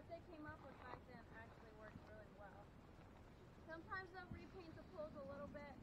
what they came up with back then actually worked really well. Sometimes they'll repaint the poles a little bit